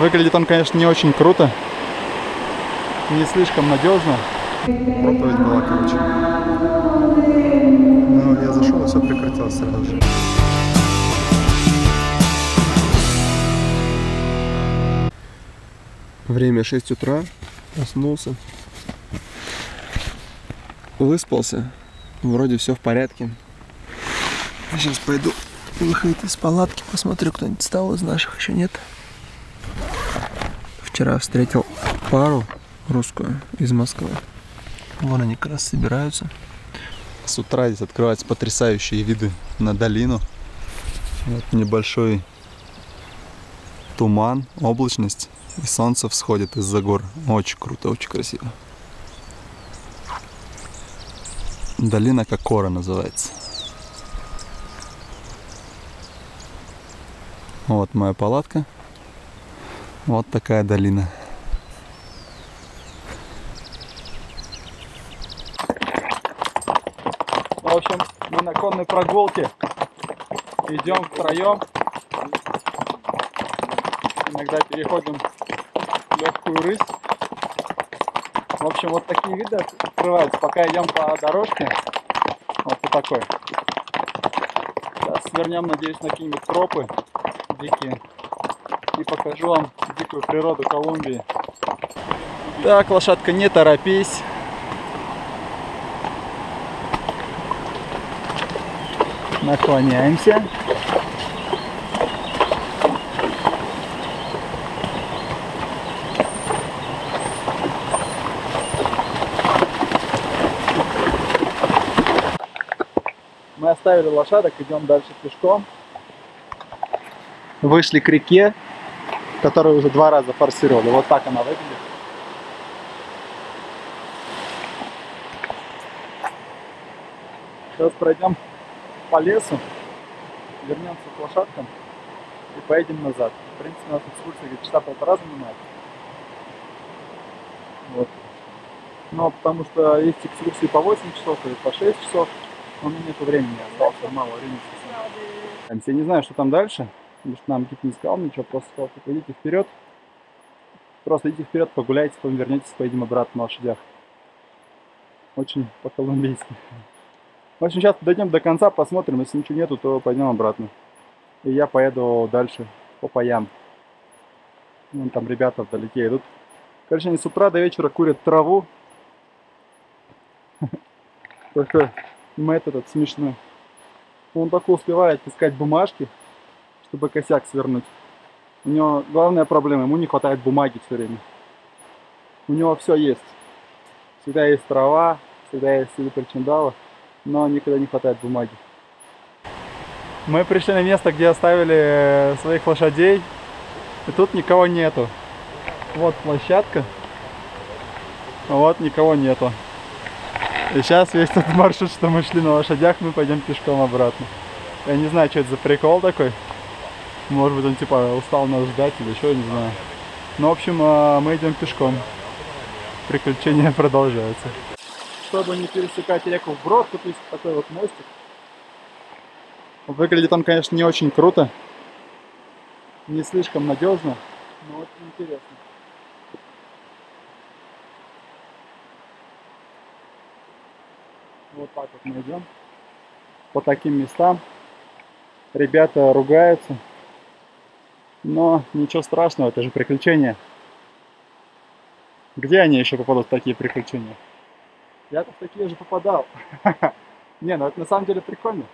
Выглядит он, конечно, не очень круто. Не слишком надежно. Проповедь была, короче. Ну, я зашел, и все прекратилось сразу же. Время 6 утра. Проснулся. Выспался. Вроде все в порядке. Сейчас пойду выходить из палатки, посмотрю, кто-нибудь встал из наших, еще нет. Вчера встретил пару русскую из Москвы. Вон они как раз собираются. С утра здесь открываются потрясающие виды на долину. Вот небольшой туман, облачность, и солнце всходит из-за гор. Очень круто, очень красиво. Долина Кокора называется. Вот моя палатка. Вот такая долина. В общем, мы на конной прогулке идем втроем. Иногда переходим в легкую рысь. В общем, вот такие виды открываются. Пока идем по дорожке, вот по такой. Сейчас свернем, надеюсь, на какие-нибудь тропы дикие. И покажу вам дикую природу Колумбии. Так, лошадка, не торопись. Наклоняемся. Мы оставили лошадок, идем дальше пешком. Вышли к реке, которую уже два раза форсировали. Вот так она выглядит. Сейчас пройдем по лесу, вернемся к лошадкам и поедем назад. В принципе, у нас экскурсия где часа полтора занимает. Вот. Но потому что есть экскурсии по 8 часов и по 6 часов, у меня нет времени, осталось мало времени. Я не знаю, что там дальше, потому что нам типа не сказал ничего, просто сказал, типа, идите вперед. Просто идите вперед, погуляйте, потом вернетесь, поедем обратно на лошадях. Очень по-колумбийски. В общем, сейчас дойдем до конца, посмотрим. Если ничего нету, то пойдем обратно. И я поеду дальше по паям. Вон там ребята вдалеке идут. Короче, они с утра до вечера курят траву. Такой мэт этот смешной. Он только успевает искать бумажки, чтобы косяк свернуть. У него главная проблема, ему не хватает бумаги все время. У него все есть. Всегда есть трава, всегда есть или причиндалы но никогда не хватает бумаги. Мы пришли на место, где оставили своих лошадей, и тут никого нету. Вот площадка, вот никого нету. И сейчас весь тот маршрут, что мы шли на лошадях, мы пойдем пешком обратно. Я не знаю, что это за прикол такой. Может быть, он типа устал нас ждать или еще, не знаю. Ну, в общем, мы идем пешком. Приключения продолжаются чтобы не пересекать реку вброд, тут есть такой вот мостик. Выглядит он, конечно, не очень круто, не слишком надежно, но очень интересно. Вот так вот мы идем по таким местам. Ребята ругаются, но ничего страшного, это же приключения. Где они еще попадут в такие приключения? Я-то в такие же попадал. Не, ну это на самом деле прикольно.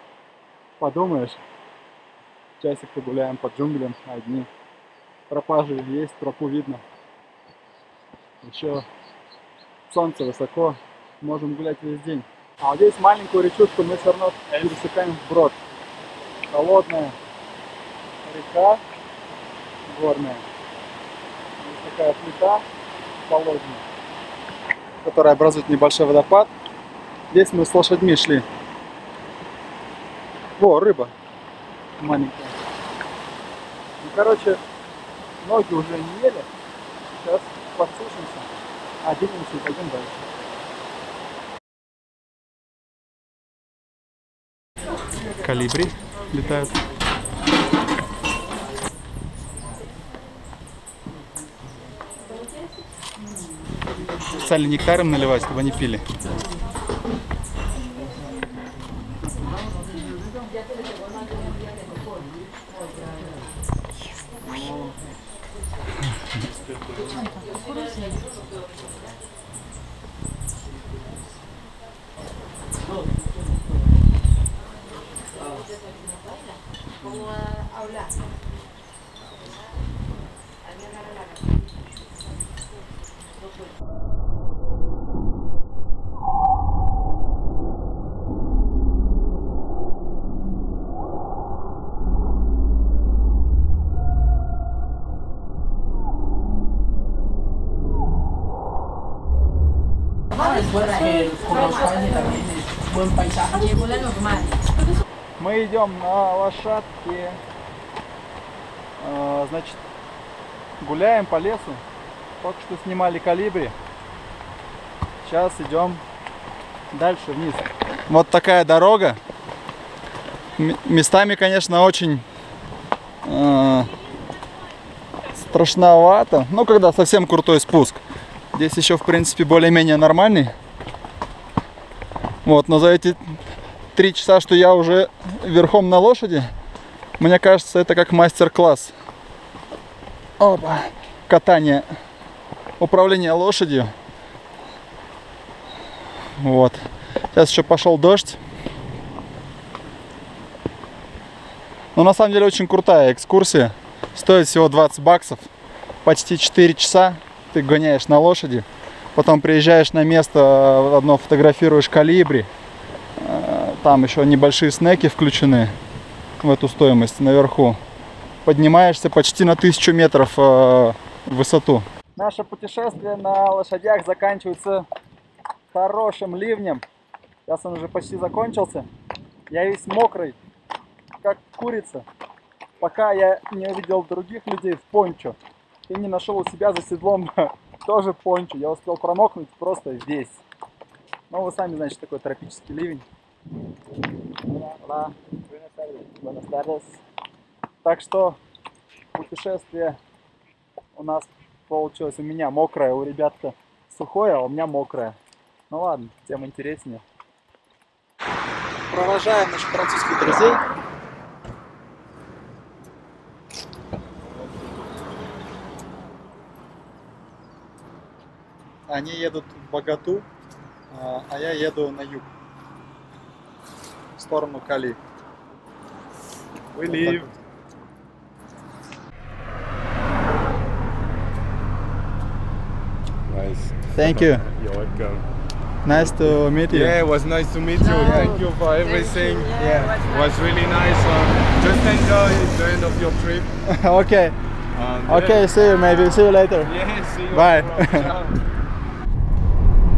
Подумаешь, часик погуляем по джунглям одни. Пропажи есть, тропу видно. Еще солнце высоко, можем гулять весь день. А вот здесь маленькую речушку мы все равно пересекаем вброд. Холодная река горная. Есть такая плита холодная которая образует небольшой водопад. Здесь мы с лошадьми шли. Во, рыба маленькая. Ну, короче, ноги уже не ели. Сейчас подсушимся, оденемся и пойдем дальше. Калибри летают. Специально нектар им наливать, чтобы они пили. Мы идем на лошадке. А, Значит, гуляем по лесу. Только что снимали калибри. Сейчас идем дальше вниз. Вот такая дорога. М- местами, конечно, очень э, страшновато. Ну, когда совсем крутой спуск. Здесь еще, в принципе, более-менее нормальный. Вот, но за эти три часа, что я уже верхом на лошади, мне кажется, это как мастер-класс. Опа. Катание. Управление лошадью. Вот. Сейчас еще пошел дождь. Но на самом деле очень крутая экскурсия. Стоит всего 20 баксов. Почти 4 часа ты гоняешь на лошади. Потом приезжаешь на место, одно фотографируешь калибри. Э, Там еще небольшие снеки включены в эту стоимость наверху. Поднимаешься почти на тысячу метров э, в высоту. Наше путешествие на лошадях заканчивается хорошим ливнем. Сейчас он уже почти закончился. Я весь мокрый, как курица. Пока я не увидел других людей в пончо и не нашел у себя за седлом тоже пончо. Я успел промокнуть просто весь. Ну, вы сами знаете, что такое тропический ливень. Так что путешествие у нас получилось. У меня мокрое, у ребят-то сухое, а у меня мокрое. Ну ладно, тем интереснее. Провожаем наших французских друзей. Они едут в Богату, а а я еду на юг, в сторону Кали. We leave. вот. Nice. Thank you. You're welcome. Nice to meet you. Yeah, it was nice to meet you. Thank you for everything. Yeah. It was really nice. Um, just enjoy the end of your trip. okay. And, Okay, see you maybe. See you later. Yeah, see you. Bye.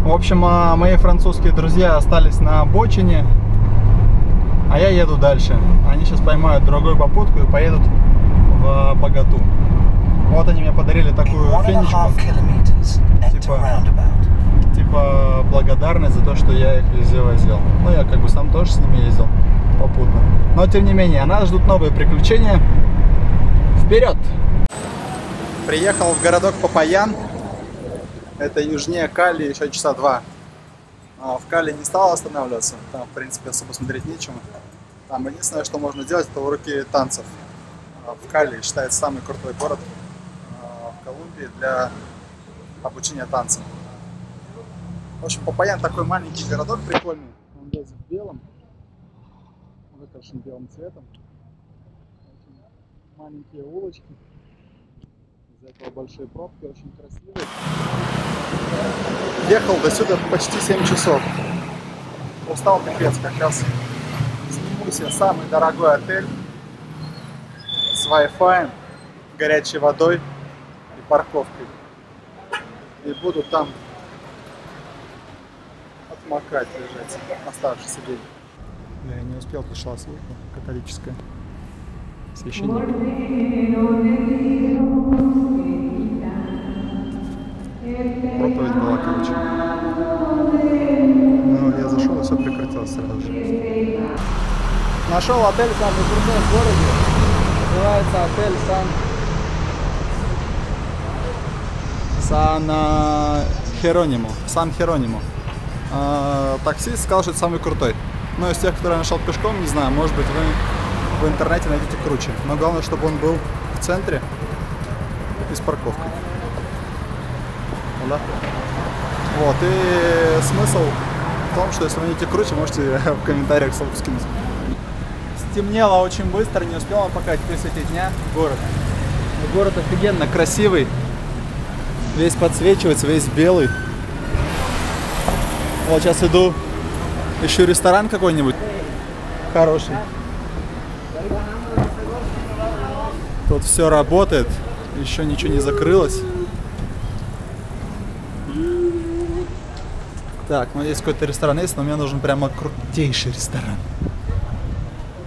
В общем, а, мои французские друзья остались на обочине, а я еду дальше. Они сейчас поймают другую попутку и поедут в Богату. Вот они мне подарили такую фенечку, Типа- типа благодарность за то, что я их везде возил. Ну, я как бы сам тоже с ними ездил попутно. Но, тем не менее, нас ждут новые приключения. Вперед! Приехал в городок Папаян. Это южнее Кали, еще часа два. А, В Кали не стал останавливаться. Там, в принципе, особо смотреть нечему. Там единственное, что можно делать, это уроки танцев. А, В Кали считается самый крутой город а, в Колумбии для обучения танцам. В общем, Папаян такой маленький городок прикольный. Он весь в белом. Выкрашен белым цветом. Маленькие улочки. Из-за этого большие пробки, очень красивые. Ехал до сюда почти 7 часов. Устал пипец, как раз сниму себе самый дорогой отель с Wi-Fi, горячей водой и парковкой. И буду там отмокать лежать оставшийся день. Я не успел, пришла служба католическая. Священник. Проповедь была, короче. Ну, я зашел, и все прекратилось сразу же. Нашел отель самый крутой в городе. Называется отель Сан Сана Херонимо. Сан Херонимо. А, таксист сказал, что это самый крутой. Но из тех, которые я нашел пешком, не знаю, может быть вы в интернете найдете круче. Но главное, чтобы он был в центре и с парковкой. Да? Вот, и смысл в том, что если вы найдете круче, можете в комментариях ссылку скинуть. Стемнело очень быстро, не успел вам пока теперь светить дня город. Город офигенно красивый, весь подсвечивается, весь белый. Вот сейчас иду, ищу ресторан какой-нибудь хороший. Тут все работает, еще ничего не закрылось. Так, ну здесь какой-то ресторан есть, но мне нужен прямо крутейший ресторан.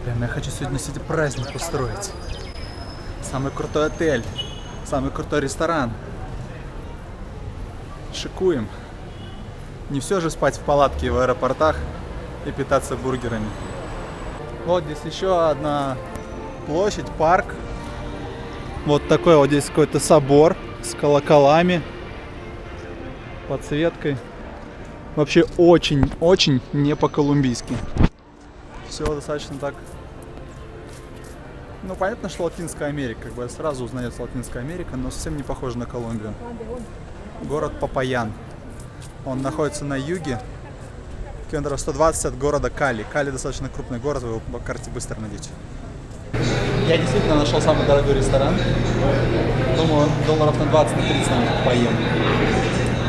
Прям я хочу сегодня себе праздник устроить. Самый крутой отель, самый крутой ресторан. Шикуем. Не все же спать в палатке в аэропортах и питаться бургерами. Вот здесь еще одна площадь, парк. Вот такой вот здесь какой-то собор с колоколами, подсветкой. Вообще очень-очень не по-колумбийски. Все достаточно так. Ну, понятно, что Латинская Америка, как бы сразу узнается Латинская Америка, но совсем не похоже на Колумбию. Город Папаян. Он находится на юге, километров 120 от города Кали. Кали достаточно крупный город, вы его по карте быстро найдете. Я действительно нашел самый дорогой ресторан. Думаю, долларов на 20 на 30, наверное, поем.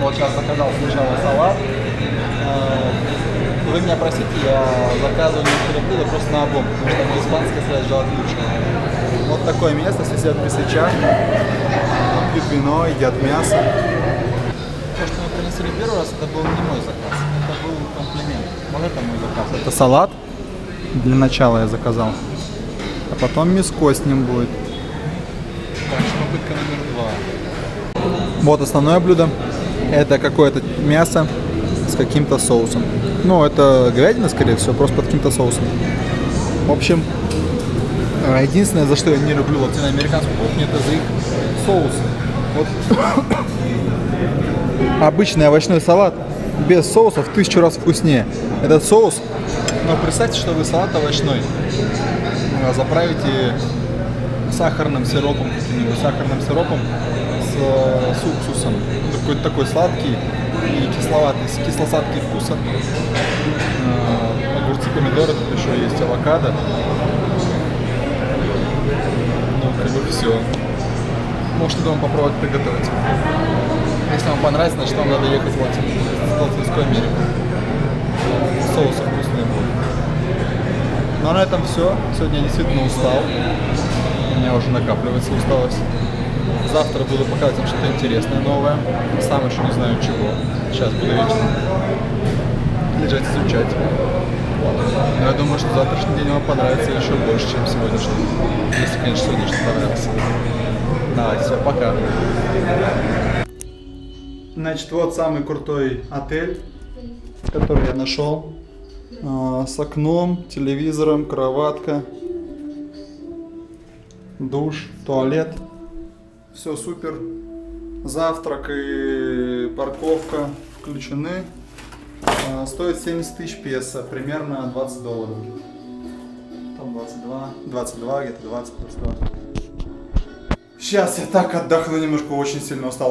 Вот сейчас заказал сначала салат. Э, Вы меня простите, я заказываю некоторые блюда просто на обум, потому что мой испанский связь желать лучше. Вот такое место, все сидят при свечах, пьют вино, едят мясо. То, что мы принесли первый раз, это был не мой заказ, это был комплимент. Вот это мой заказ. Это салат, для начала я заказал. А потом мяско с ним будет. Так что попытка номер два. Вот основное блюдо. Это какое-то мясо с каким-то соусом. Ну, это говядина, скорее всего, просто под каким-то соусом. В общем, единственное, за что я не люблю латиноамериканскую кухню, это за их соусы. Вот обычный овощной салат без соусов в тысячу раз вкуснее. Этот соус, но представьте, что вы салат овощной э, заправите сахарным сиропом каким-нибудь, сахарным сиропом с, э, с уксусом. Ну, Какой-то такой сладкий и кисловатый, с кисло-сладкий вкус. Э, Огурцы, помидоры, тут еще есть авокадо. Ну, как бы все. Можете дома попробовать приготовить. Если вам понравится, значит вам надо ехать в Латин- в Латинскую Америку. Соусы вкусные будут. Ну а на этом все. Сегодня я действительно устал. У меня уже накапливается усталость. Завтра буду показывать вам что-то интересное, новое. Сам еще не знаю чего. Сейчас буду вечером лежать изучать. Но я думаю, что завтрашний день вам понравится еще больше, чем сегодняшний. Если, конечно, сегодняшний понравился. Давайте, все, пока. Значит, вот самый крутой отель, который я нашел. А, С окном, телевизором, кроватка, душ, туалет. Все супер. Завтрак и парковка включены. А, Стоит 70 тысяч песо, примерно 20 долларов. Там 22, 22, где-то 20, 22. Сейчас я так отдохну немножко, очень сильно устал.